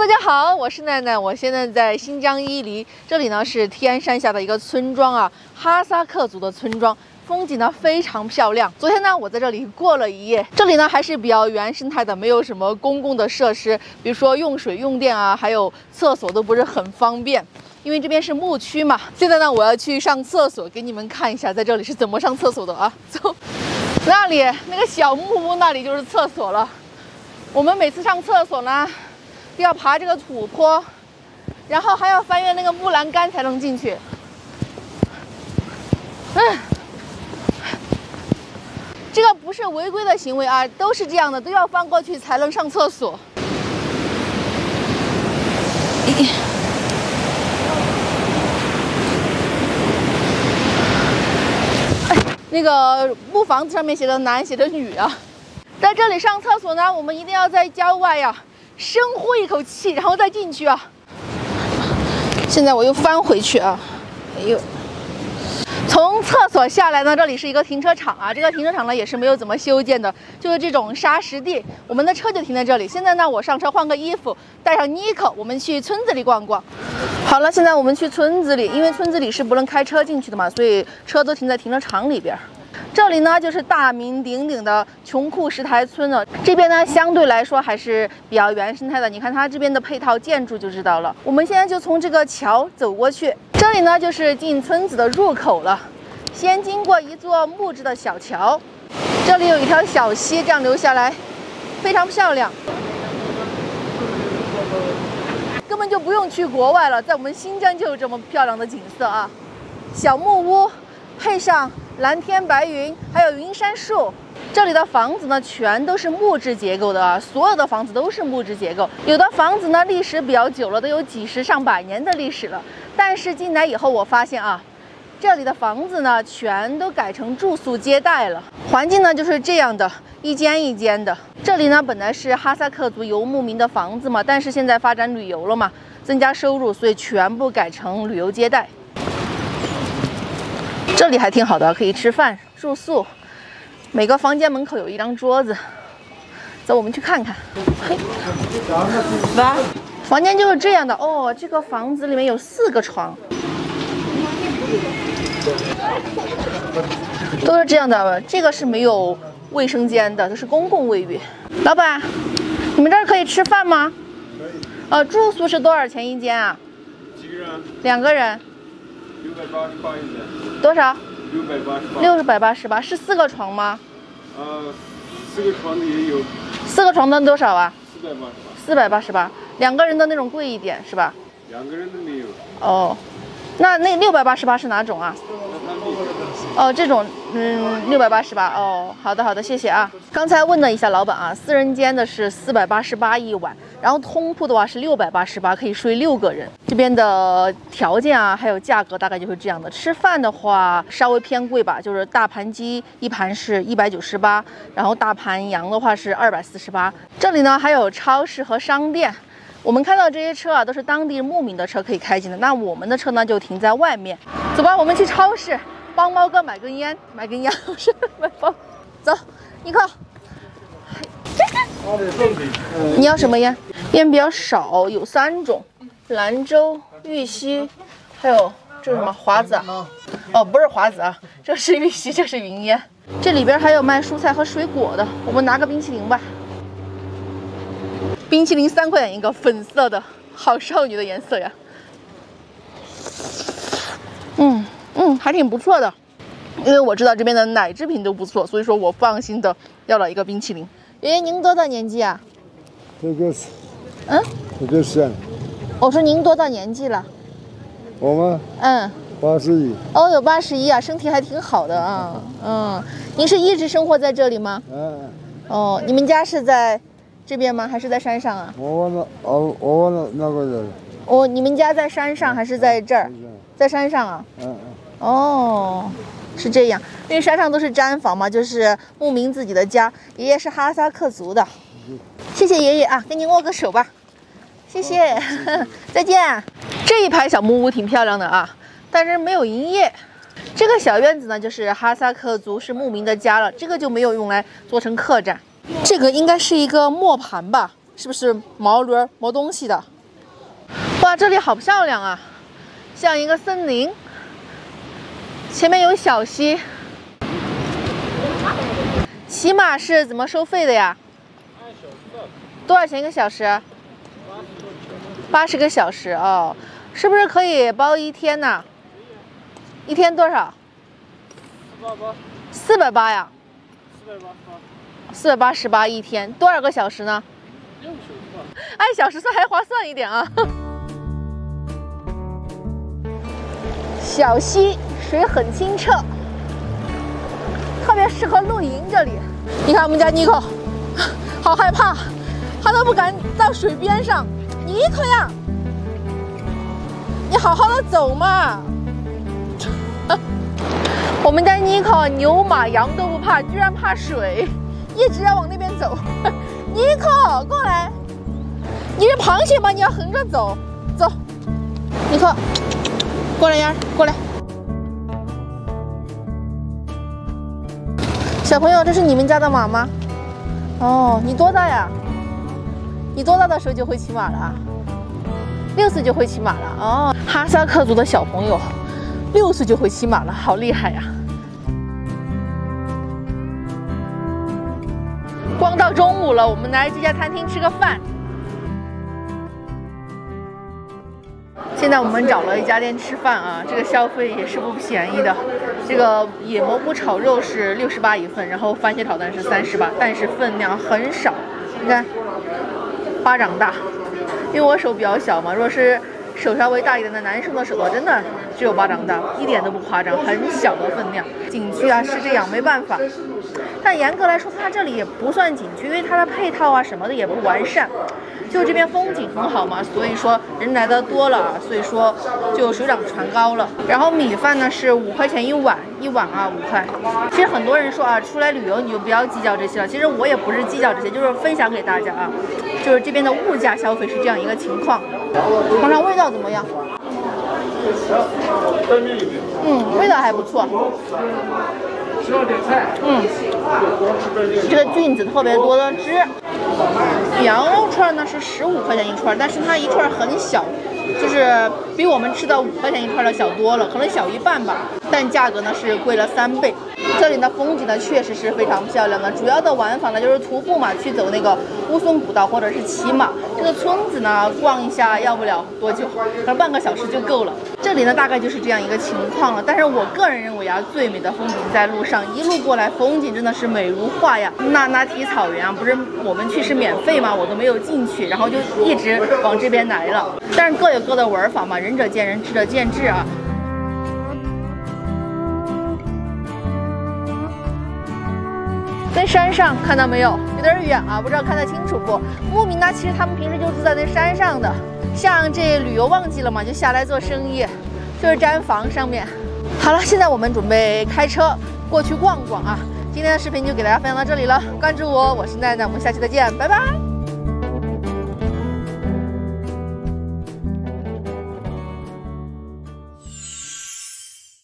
大家好，我是奈奈，我现在在新疆伊犁，这里呢是天山下的一个村庄啊，哈萨克族的村庄，风景呢非常漂亮。昨天呢我在这里过了一夜，这里呢还是比较原生态的，没有什么公共的设施，比如说用水用电啊，还有厕所都不是很方便，因为这边是牧区嘛。现在呢我要去上厕所，给你们看一下在这里是怎么上厕所的啊，走，那里那个小木屋那里就是厕所了。我们每次上厕所呢。要爬这个土坡，然后还要翻越那个木栏杆才能进去。嗯，这个不是违规的行为啊，都是这样的，都要翻过去才能上厕所。那个木房子上面写的男，写的女啊。在这里上厕所呢，我们一定要在郊外呀。深呼一口气，然后再进去啊！现在我又翻回去啊！哎呦，从厕所下来呢，这里是一个停车场啊。这个停车场呢也是没有怎么修建的，就是这种沙石地。我们的车就停在这里。现在呢，我上车换个衣服，带上妮可，我们去村子里逛逛。好了，现在我们去村子里，因为村子里是不能开车进去的嘛，所以车都停在停车场里边。这里呢，就是大名鼎鼎的穷库什台村了。这边呢，相对来说还是比较原生态的。你看它这边的配套建筑就知道了。我们现在就从这个桥走过去，这里呢就是进村子的入口了。先经过一座木质的小桥，这里有一条小溪，这样流下来，非常漂亮。根本就不用去国外了，在我们新疆就有这么漂亮的景色啊！小木屋，配上。蓝天白云，还有云杉树。这里的房子呢，全都是木质结构的啊，所有的房子都是木质结构。有的房子呢，历史比较久了，都有几十上百年的历史了。但是进来以后，我发现啊，这里的房子呢，全都改成住宿接待了。环境呢就是这样的，一间一间的。这里呢，本来是哈萨克族游牧民的房子嘛，但是现在发展旅游了嘛，增加收入，所以全部改成旅游接待。这里还挺好的，可以吃饭、住宿。每个房间门口有一张桌子。走，我们去看看。嘿，房间就是这样的哦。这个房子里面有四个床，都是这样的。这个是没有卫生间的，这是公共卫浴。老板，你们这儿可以吃饭吗？可以。呃，住宿是多少钱一间啊？几个人？两个人。六百八十八一间，多少？六百八十八。六百八十八是四个床吗？呃，四个床的也有。四个床的多少啊？四百八十八。四百八十八，两个人的那种贵一点是吧？两个人的没有。哦，那那六百八十八是哪种啊？哦，这种，嗯，六百八十八。哦，好的好的，谢谢啊。刚才问了一下老板啊，四人间的是四百八十八一晚。然后通铺的话是六百八十八，可以睡六个人。这边的条件啊，还有价格大概就是这样的。吃饭的话稍微偏贵吧，就是大盘鸡一盘是一百九十八，然后大盘羊的话是二百四十八。这里呢还有超市和商店。我们看到这些车啊，都是当地牧民的车可以开进的。那我们的车呢就停在外面。走吧，我们去超市帮猫哥买根烟，买根烟，不是买包。走，尼克。你要什么烟？烟比较少，有三种：兰州、玉溪，还有这是什么华子？哦，不是华子啊，这是玉溪，这是云烟。这里边还有卖蔬菜和水果的，我们拿个冰淇淋吧。冰淇淋三块钱一个，粉色的，好少女的颜色呀。嗯嗯，还挺不错的，因为我知道这边的奶制品都不错，所以说我放心的要了一个冰淇淋。爷爷，您多大年纪啊？这个是，嗯，这个是。我说您多大年纪了？我吗？嗯，八十一。哦，有八十一啊，身体还挺好的啊。嗯，您是一直生活在这里吗？嗯。哦，你们家是在这边吗？还是在山上啊？我那哦，我那那个人。哦，你们家在山上还是在这儿？在山上啊。嗯嗯。哦。是这样，因为山上都是毡房嘛，就是牧民自己的家。爷爷是哈萨克族的，谢谢爷爷啊，跟您握个手吧，谢谢，再见。这一排小木屋挺漂亮的啊，但是没有营业。这个小院子呢，就是哈萨克族是牧民的家了，这个就没有用来做成客栈。这个应该是一个磨盘吧。是不是毛驴磨东西的？哇，这里好漂亮啊，像一个森林。前面有小溪。骑马是怎么收费的呀？多少钱一个小时？八十个小时哦，是不是可以包一天呢？一天多少？四百八。四百八呀？四百八四百八十八一天，多少个小时呢？六小时。按小时算还划算一点啊。小溪水很清澈，特别适合露营。这里，你看我们家尼克，好害怕，他都不敢到水边上。尼克呀，你好好的走嘛！我们家尼克牛马羊都不怕，居然怕水，一直要往那边走。尼克，过来！你是螃蟹吗？你要横着走，走。尼克，过来呀，过来。小朋友，这是你们家的马吗？哦，你多大呀？你多大的时候就会骑马了？六岁就会骑马了哦，哈萨克族的小朋友，六岁就会骑马了，好厉害呀！光到中午了，我们来这家餐厅吃个饭。现在我们找了一家店吃饭啊，这个消费也是不便宜的。这个野蘑菇炒肉是六十八一份，然后番茄炒蛋是三十八，但是分量很少，你看。巴掌大，因为我手比较小嘛。如果是手稍微大一点的男生的手头，真的只有巴掌大，一点都不夸张，很小的分量。景区啊是这样，没办法。但严格来说，它这里也不算景区，因为它的配套啊什么的也不完善。就这边风景很好嘛，所以说人来的多了，所以说就水涨船高了。然后米饭呢是五块钱一碗，一碗啊五块。其实很多人说啊，出来旅游你就不要计较这些了。其实我也不是计较这些，就是分享给大家啊，就是这边的物价消费是这样一个情况。尝尝味道怎么样？嗯，味道还不错。嗯，这个菌子特别多的汁。羊肉串呢是十五块钱一串，但是它一串很小，就是比我们吃的五块钱一串的小多了，可能小一半吧。但价格呢是贵了三倍。这里的风景呢确实是非常漂亮的，主要的玩法呢就是徒步嘛，去走那个乌松古道或者是骑马。这个村子呢逛一下要不了多久，可能半个小时就够了。这里呢大概就是这样一个情况了。但是我个人认为啊，最美的风景在路上，一路过来风景真的是美如画呀。那那提草原啊，不是我们去是免费吗？我都没有进去，然后就一直往这边来了。但是各有各的玩法嘛，仁者见仁，智者见智啊。在山上看到没有？有点远啊，不知道看得清楚不？牧民呢，其实他们平时就住在那山上的。像这旅游旺季了嘛，就下来做生意，就是毡房上面。好了，现在我们准备开车过去逛逛啊。今天的视频就给大家分享到这里了，关注我，我是奈奈，我们下期再见，拜拜。